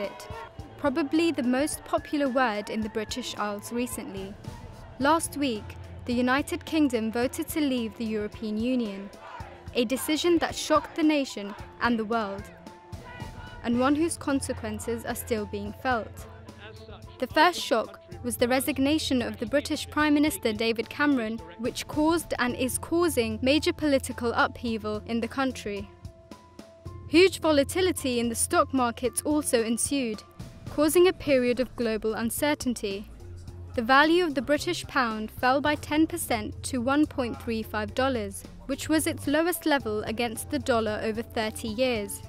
Brexit, probably the most popular word in the British Isles recently. Last week, the United Kingdom voted to leave the European Union, a decision that shocked the nation and the world, and one whose consequences are still being felt. The first shock was the resignation of the British Prime Minister David Cameron, which caused and is causing major political upheaval in the country. Huge volatility in the stock markets also ensued, causing a period of global uncertainty. The value of the British pound fell by 10% to $1.35, which was its lowest level against the dollar over 30 years.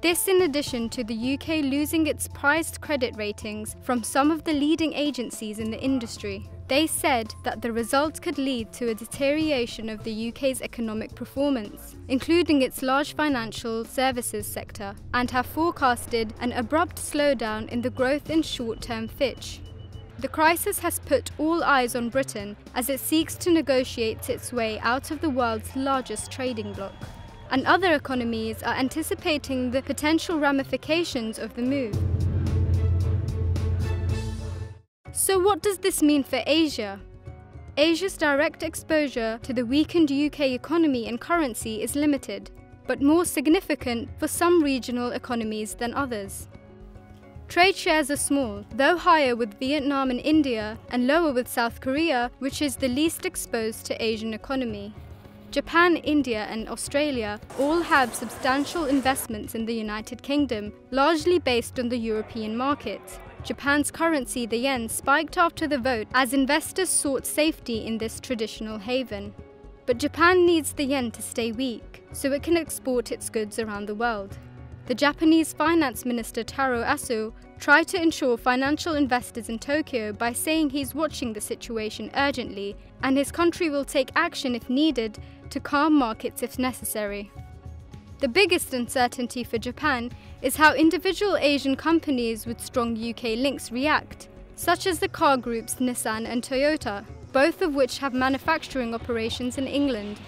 This in addition to the UK losing its prized credit ratings from some of the leading agencies in the industry. They said that the result could lead to a deterioration of the UK's economic performance, including its large financial services sector, and have forecasted an abrupt slowdown in the growth in short term Fitch. The crisis has put all eyes on Britain as it seeks to negotiate its way out of the world's largest trading bloc. And other economies are anticipating the potential ramifications of the move. So, what does this mean for Asia? Asia's direct exposure to the weakened UK economy and currency is limited, but more significant for some regional economies than others. Trade shares are small, though higher with Vietnam and India, and lower with South Korea, which is the least exposed to Asian economy. Japan, India, and Australia all have substantial investments in the United Kingdom, largely based on the European market. Japan's currency, the yen, spiked after the vote as investors sought safety in this traditional haven. But Japan needs the yen to stay weak, so it can export its goods around the world. The Japanese finance minister Taro Aso tried to ensure financial investors in Tokyo by saying he's watching the situation urgently and his country will take action if needed to calm markets if necessary. The biggest uncertainty for Japan is how individual Asian companies with strong UK links react, such as the car groups Nissan and Toyota, both of which have manufacturing operations in England.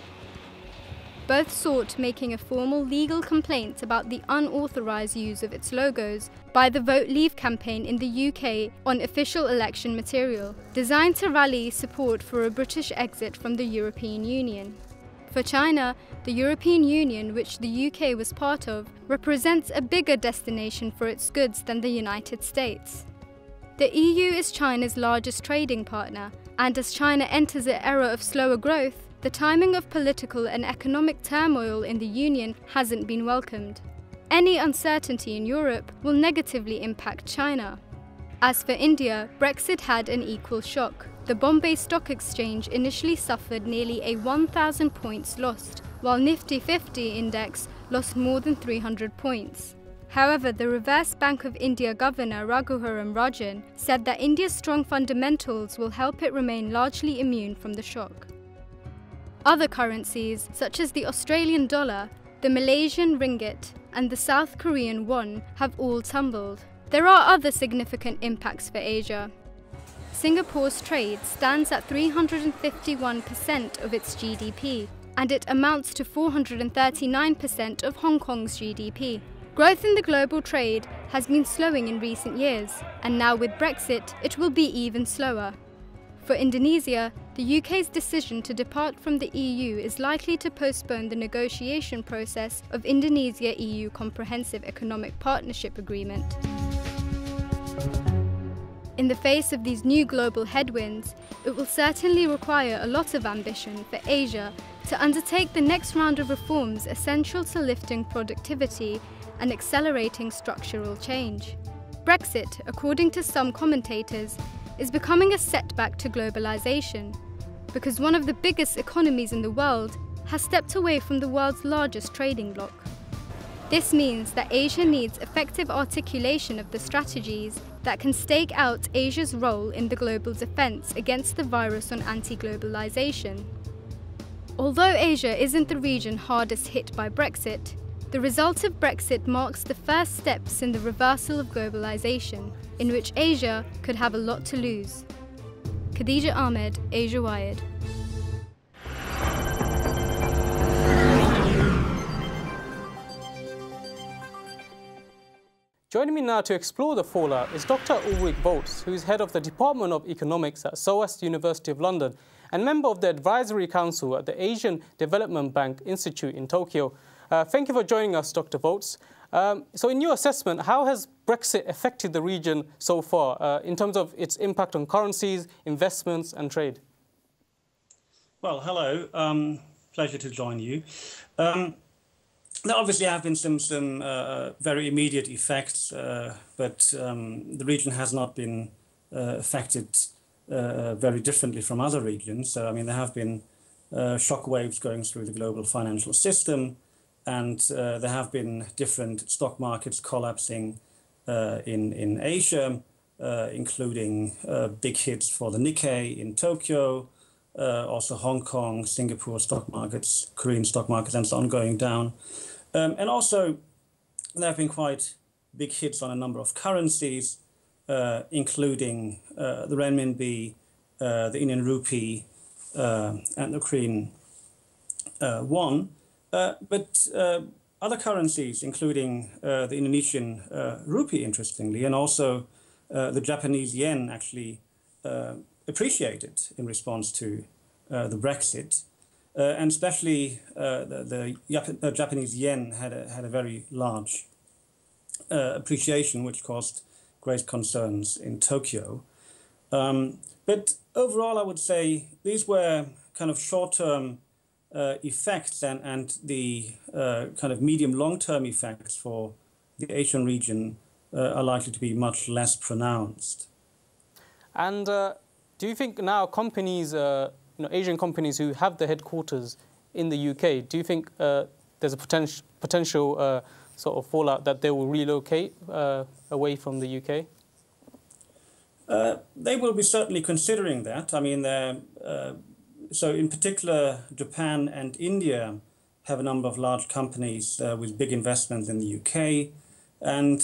Both sought making a formal legal complaint about the unauthorised use of its logos by the Vote Leave campaign in the UK on official election material, designed to rally support for a British exit from the European Union. For China, the European Union, which the UK was part of, represents a bigger destination for its goods than the United States. The EU is China's largest trading partner, and as China enters an era of slower growth, the timing of political and economic turmoil in the Union hasn't been welcomed. Any uncertainty in Europe will negatively impact China. As for India, Brexit had an equal shock. The Bombay Stock Exchange initially suffered nearly a 1,000 points lost, while Nifty 50 index lost more than 300 points. However, the Reserve Bank of India Governor Raghuram Rajan said that India's strong fundamentals will help it remain largely immune from the shock. Other currencies, such as the Australian dollar, the Malaysian ringgit, and the South Korean won, have all tumbled. There are other significant impacts for Asia. Singapore's trade stands at 351% of its GDP, and it amounts to 439% of Hong Kong's GDP. Growth in the global trade has been slowing in recent years, and now with Brexit, it will be even slower. For Indonesia, the UK's decision to depart from the EU is likely to postpone the negotiation process of Indonesia EU Comprehensive Economic Partnership Agreement. In the face of these new global headwinds, it will certainly require a lot of ambition for Asia to undertake the next round of reforms essential to lifting productivity and accelerating structural change. Brexit, according to some commentators, is becoming a setback to globalization because one of the biggest economies in the world has stepped away from the world's largest trading bloc. This means that Asia needs effective articulation of the strategies that can stake out Asia's role in the global defence against the virus on anti globalisation. Although Asia isn't the region hardest hit by Brexit, the result of Brexit marks the first steps in the reversal of globalisation, in which Asia could have a lot to lose. Khadija Ahmed, Asia Wired. Joining me now to explore the fallout is Dr. Ulrich Volz, who is head of the Department of Economics at SOAS University of London and member of the Advisory Council at the Asian Development Bank Institute in Tokyo. Uh, thank you for joining us, Dr. Volz. Um, so, in your assessment, how has Brexit affected the region so far uh, in terms of its impact on currencies, investments, and trade? Well, hello. Um, pleasure to join you. Um, there obviously have been some some uh, very immediate effects, uh, but um, the region has not been uh, affected uh, very differently from other regions. So I mean, there have been uh, shock waves going through the global financial system, and uh, there have been different stock markets collapsing in in Asia, including big hits for the Nikkei in Tokyo. Also, Hong Kong, Singapore stock markets, Korean stock markets, and so on going down. Um, and also, there have been quite big hits on a number of currencies, uh, including uh, the renminbi, uh, the Indian rupee, uh, and the Korean uh, won. Uh, but other currencies, including the Indonesian rupee, interestingly, and also the Japanese yen, actually appreciated in response to the Brexit. Uh, and especially uh, the, the, Japanese yen had a, had a very large uh, appreciation, which caused great concerns in Tokyo. Um, but overall, I would say these were kind of short term uh, effects, and, and the uh, kind of medium long term effects for the Asian region uh, are likely to be much less pronounced. And do you think now companies you know, Asian companies who have their headquarters in the UK, do you think uh, there's a potential potential uh, sort of fallout that they will relocate uh, away from the UK? Uh, they will be certainly considering that. I mean, uh, so in particular, Japan and India have a number of large companies uh, with big investments in the UK. And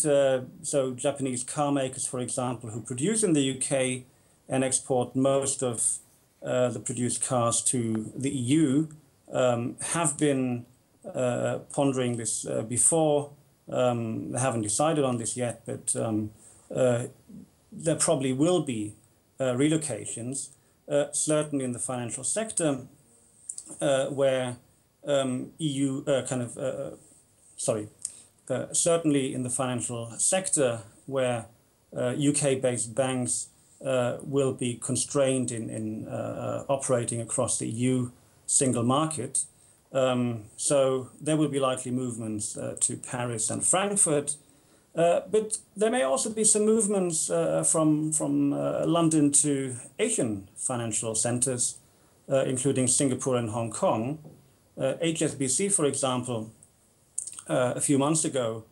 so Japanese car makers, for example, who produce in the UK and export most of uh, the produced cars to the EU um, have been uh, pondering this uh, before. Um, they haven't decided on this yet, but um, uh, there probably will be uh, relocations, certainly in the financial sector, where EU kind of, sorry, certainly in the financial sector where UK based banks uh, will be constrained in, in uh, uh operating across the EU single market. Um, so there will be likely movements uh, to Paris and Frankfurt. Uh, but there may also be some movements uh, from, from London to Asian financial centers, including Singapore and Hong Kong. HSBC, for example, a few months ago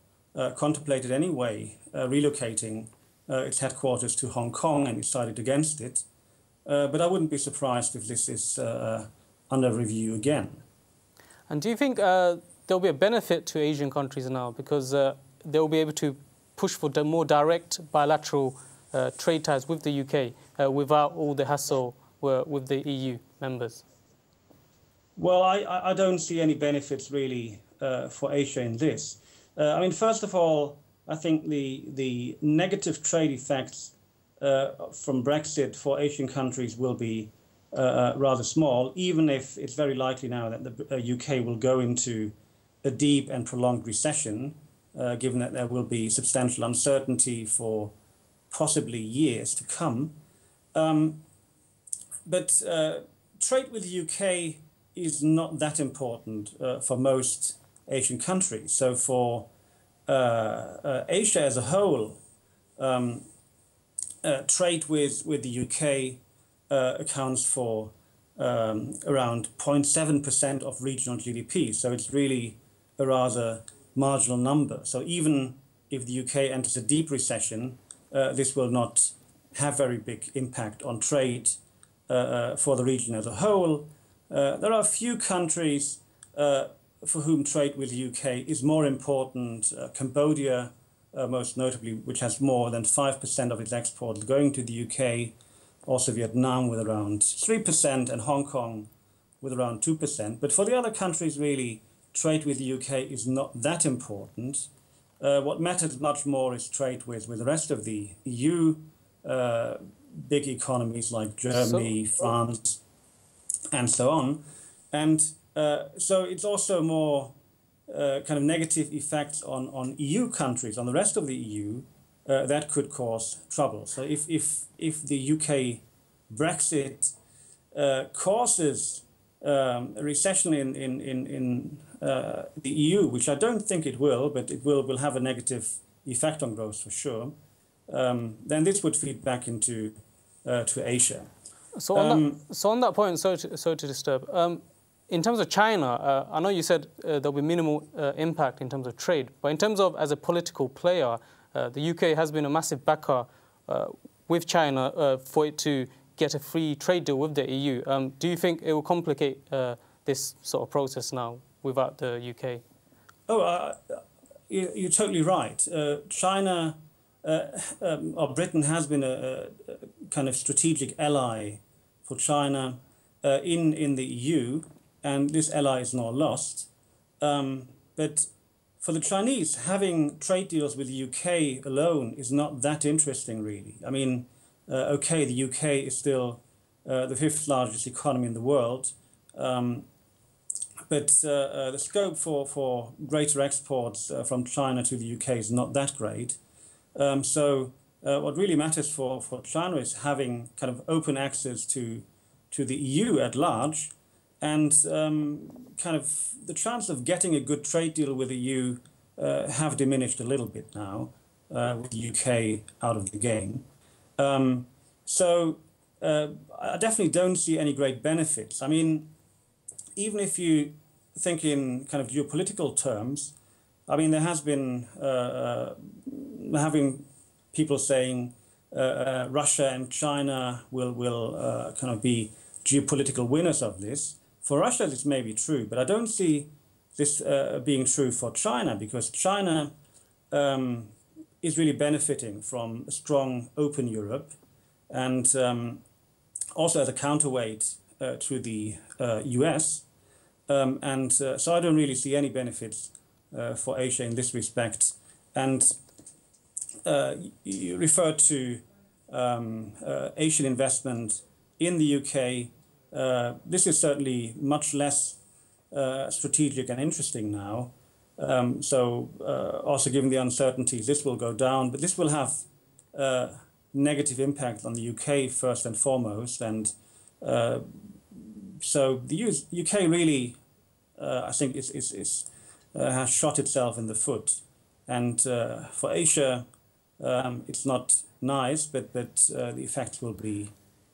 contemplated anyway relocating uh, its headquarters to Hong Kong and decided against it. Uh, but I wouldn't be surprised if this is uh, under review again. And do you think there'll be a benefit to Asian countries now because they'll be able to push for more direct bilateral uh, trade ties with the UK uh, without all the hassle uh, with the EU members? Well, I, I don't see any benefits really for Asia in this. I mean, first of all, I think the the negative trade effects uh, from Brexit for Asian countries will be uh, uh rather small, even if it's very likely now that the UK uh, will go into a deep and prolonged recession, uh, given that there will be substantial uncertainty for possibly years to come. Um, but uh, trade with the UK is not that important for most Asian countries. So for Asia as a whole, um, uh, trade with, with the UK accounts for um, around 0.7% of regional GDP. So it's really a rather marginal number. So even if the UK enters a deep recession, uh, this will not have very big impact on trade uh, uh, for the region as a whole. there are a few countries for whom trade with the UK is more important. Uh, Cambodia, uh, most notably, which has more than 5% of its exports going to the UK, also Vietnam with around 3%, and Hong Kong with around 2%. But for the other countries, really, trade with the UK is not that important. Uh, what matters much more is trade with, with the rest of the EU, uh, big economies like Germany, so, France, and so on. And uh, so it's also more uh, kind of negative effects on, on EU countries, on the rest of the EU, uh, that could cause trouble. So if, if, if the UK Brexit uh, causes um, a recession in, in, in, in uh, the EU, which I don't think it will, but it will, will have a negative effect on growth for sure, um, then this would feed back into uh, to Asia. So on, um, that, so on that point, sorry to, sorry to disturb, um, in terms of China, uh, I know you said uh, there'll be minimal uh, impact in terms of trade, but in terms of as a political player, uh, the UK has been a massive backer uh, with China uh, for it to get a free trade deal with the EU. Um, do you think it will complicate this sort of process now without the UK? Oh, you, are totally right. China um, or Britain has been a, a, kind of strategic ally for China in in the EU and this ally is now lost. Um, but for the Chinese, having trade deals with the UK alone is not that interesting, really. I mean, uh, okay, the UK is still uh, the fifth largest economy in the world, um, but uh, uh the scope for, for greater exports uh, from China to the UK is not that great. Um, so, uh, what really matters for, for China is having kind of open access to, to the EU at large and um, kind of the chance of getting a good trade deal with the EU uh, have diminished a little bit now uh, with the UK out of the game. Um, so uh, I definitely don't see any great benefits. I mean, even if you think in kind of geopolitical terms, I mean, there has been uh, uh, having people saying uh, Russia and China will will kind of be geopolitical winners of this. For Russia, this may be true, but I don't see this uh, being true for China because China um, is really benefiting from a strong, open Europe and um, also as a counterweight uh, to the uh, US. Um, and uh, so I don't really see any benefits uh, for Asia in this respect. And uh, you referred to um, Asian investment in the UK uh, this is certainly much less uh, strategic and interesting now. Um, so, uh, also given the uncertainties, this will go down, but this will have uh, negative impact on the UK first and foremost. And uh, so, the UK really, I think, is, is, is has shot itself in the foot. And for Asia, um, it's not nice, but, but the effects will be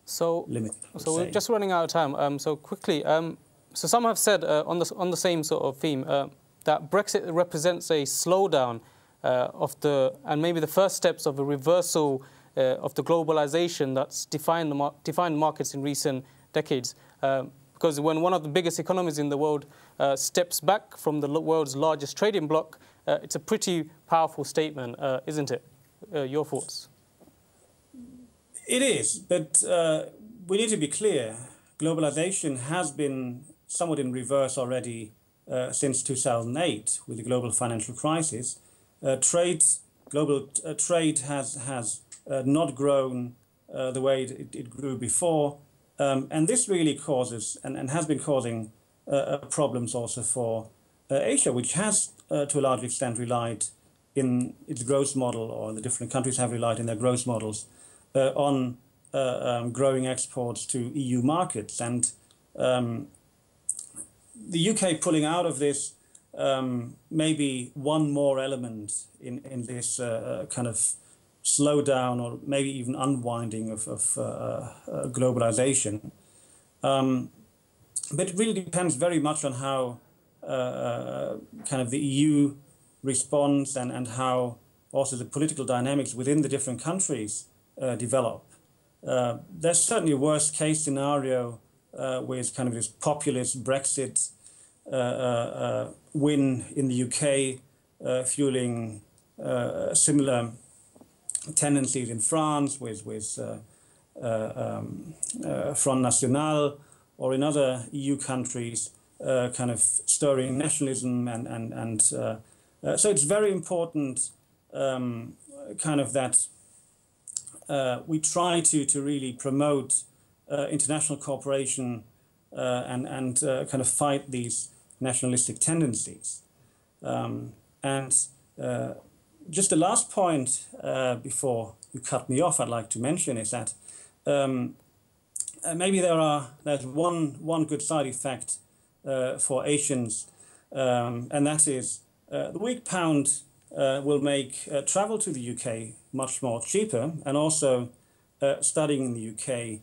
so, limited. So we're just running out of time. Um, so quickly, um, so some have said uh, on the on the same sort of theme uh, that Brexit represents a slowdown uh, of the and maybe the first steps of a reversal uh, of the globalization that's defined the mar- defined markets in recent decades. Um, because when one of the biggest economies in the world uh, steps back from the world's largest trading bloc, uh, it's a pretty powerful statement, isn't it? your thoughts? It is, but uh, we need to be clear. Globalization has been somewhat in reverse already uh, since 2008 with the global financial crisis. Uh, trade, global uh, trade has has uh, not grown uh, the way it, it grew before, um, and this really causes and, and has been causing problems also for Asia, which has to a large extent relied in its growth model, or the different countries have relied in their growth models on uh, um, growing exports to EU markets. And um, the UK pulling out of this um, may be one more element in, in this uh, kind of slowdown or maybe even unwinding of, of uh, uh, globalization. Um, but it really depends very much on how uh, kind of the EU responds and, and how also the political dynamics within the different countries uh, develop. Uh, there's certainly a worst case scenario uh, with kind of this populist Brexit win in the UK, fueling similar tendencies in France with, with um, Front National or in other EU countries, uh, kind of stirring nationalism and and and uh, Uh, so it's very important, um, kind of that uh, we try to to really promote uh, international cooperation uh, and and uh, kind of fight these nationalistic tendencies. Um, and uh, just the last point before you cut me off, I'd like to mention is that um, maybe there are there's one one good side effect for Asians, um, and that is the weak pound uh, will make uh, travel to the UK much more cheaper, and also uh, studying in the UK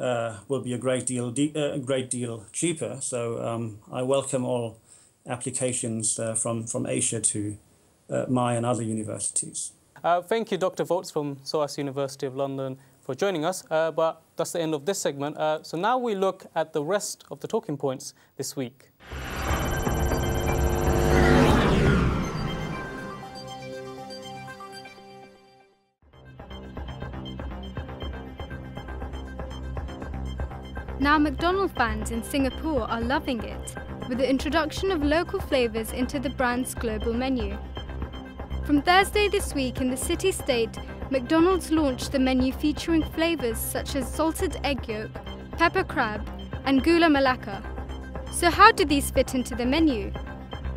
uh, will be a great deal de- uh, a great deal cheaper. So um, I welcome all applications uh, from from Asia to my and other universities. thank you, Dr. Volz from SOAS University of London, for joining us. but that's the end of this segment. so now we look at the rest of the talking points this week. Now McDonald fans in Singapore are loving it, with the introduction of local flavours into the brand's global menu. From Thursday this week in the city state, McDonald's launched the menu featuring flavours such as salted egg yolk, pepper crab, and gula melaka. So, how do these fit into the menu?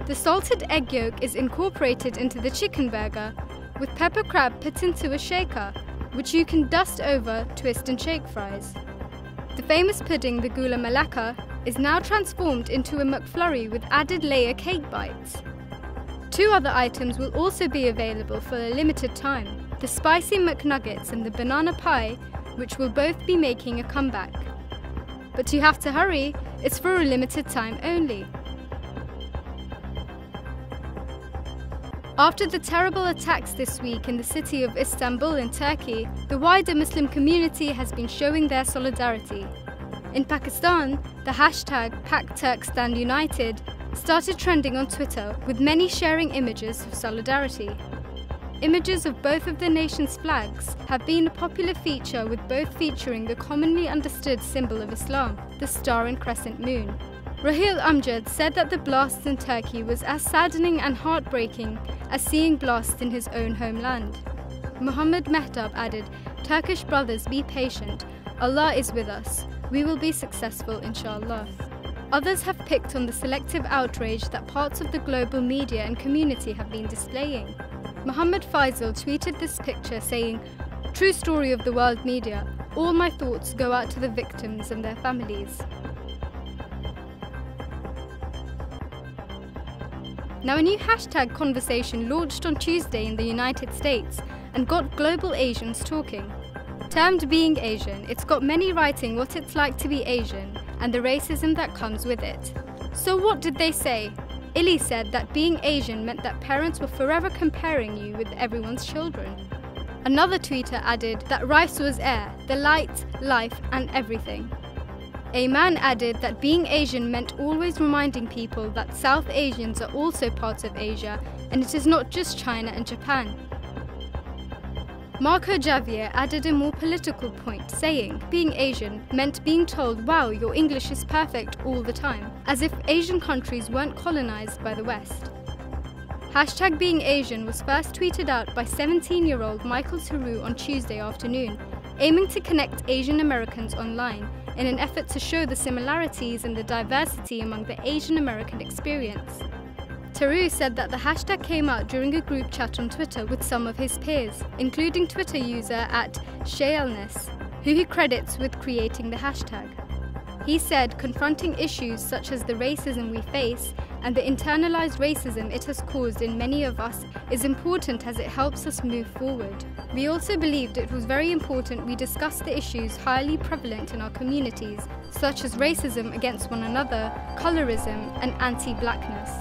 The salted egg yolk is incorporated into the chicken burger, with pepper crab put into a shaker, which you can dust over twist and shake fries. The famous pudding, the Gula Melaka, is now transformed into a McFlurry with added layer cake bites. Two other items will also be available for a limited time the spicy McNuggets and the banana pie, which will both be making a comeback. But you have to hurry, it's for a limited time only. After the terrible attacks this week in the city of Istanbul in Turkey, the wider Muslim community has been showing their solidarity. In Pakistan, the hashtag PakTurkStandUnited started trending on Twitter with many sharing images of solidarity. Images of both of the nation's flags have been a popular feature with both featuring the commonly understood symbol of Islam, the star and crescent moon. Rahil Amjad said that the blasts in Turkey was as saddening and heartbreaking as seeing blasts in his own homeland. Muhammad Mehtab added, Turkish brothers, be patient. Allah is with us. We will be successful, inshallah. Others have picked on the selective outrage that parts of the global media and community have been displaying. Muhammad Faisal tweeted this picture saying, True story of the world media. All my thoughts go out to the victims and their families. Now, a new hashtag conversation launched on Tuesday in the United States and got global Asians talking. Termed being Asian, it's got many writing what it's like to be Asian and the racism that comes with it. So, what did they say? Illy said that being Asian meant that parents were forever comparing you with everyone's children. Another tweeter added that rice was air, the light, life, and everything. A man added that being Asian meant always reminding people that South Asians are also part of Asia and it is not just China and Japan. Marco Javier added a more political point, saying being Asian meant being told, wow, your English is perfect all the time, as if Asian countries weren't colonized by the West. Hashtag being Asian was first tweeted out by 17 year old Michael Taru on Tuesday afternoon, aiming to connect Asian Americans online in an effort to show the similarities and the diversity among the Asian American experience. Taru said that the hashtag came out during a group chat on Twitter with some of his peers, including Twitter user at Shaylness, who he credits with creating the hashtag. He said confronting issues such as the racism we face and the internalized racism it has caused in many of us is important as it helps us move forward. We also believed it was very important we discuss the issues highly prevalent in our communities, such as racism against one another, colorism, and anti blackness.